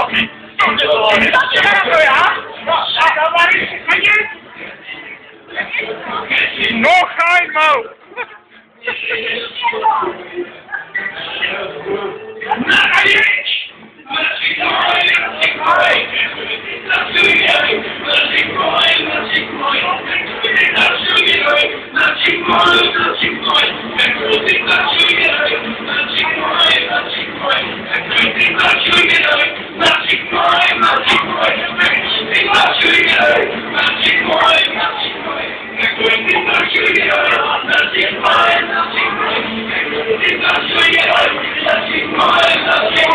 nogi! No hajmał! That's mine.